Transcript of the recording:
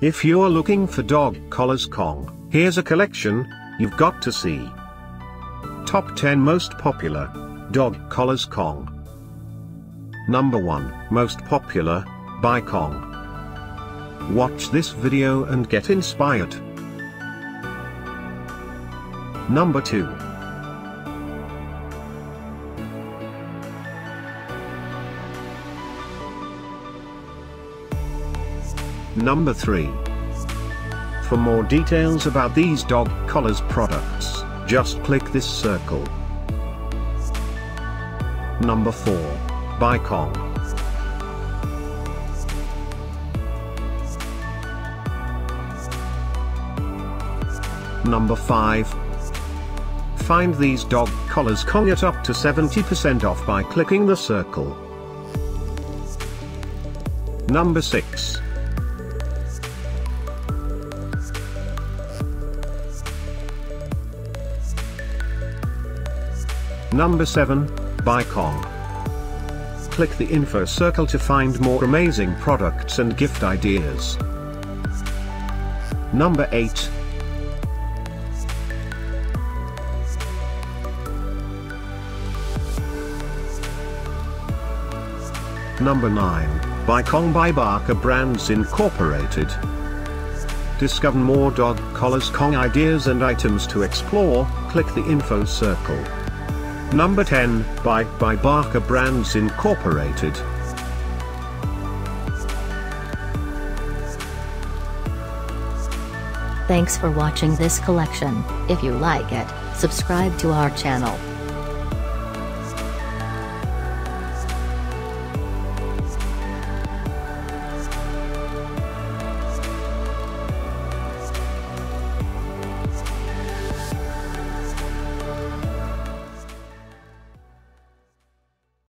If you're looking for dog collars Kong, here's a collection you've got to see. Top 10 Most Popular Dog Collars Kong. Number 1 Most Popular by Kong. Watch this video and get inspired. Number 2 Number 3. For more details about these dog collars products, just click this circle. Number 4. By Kong. Number 5. Find these dog collars Kong at up to 70% off by clicking the circle. Number 6. Number 7, by Kong. Click the info circle to find more amazing products and gift ideas. Number 8. Number 9, by Kong by Barker Brands Incorporated. Discover more dog collars Kong ideas and items to explore, click the info circle. Number 10, by, by Barker Brands Incorporated. Thanks for watching this collection. If you like it, subscribe to our channel.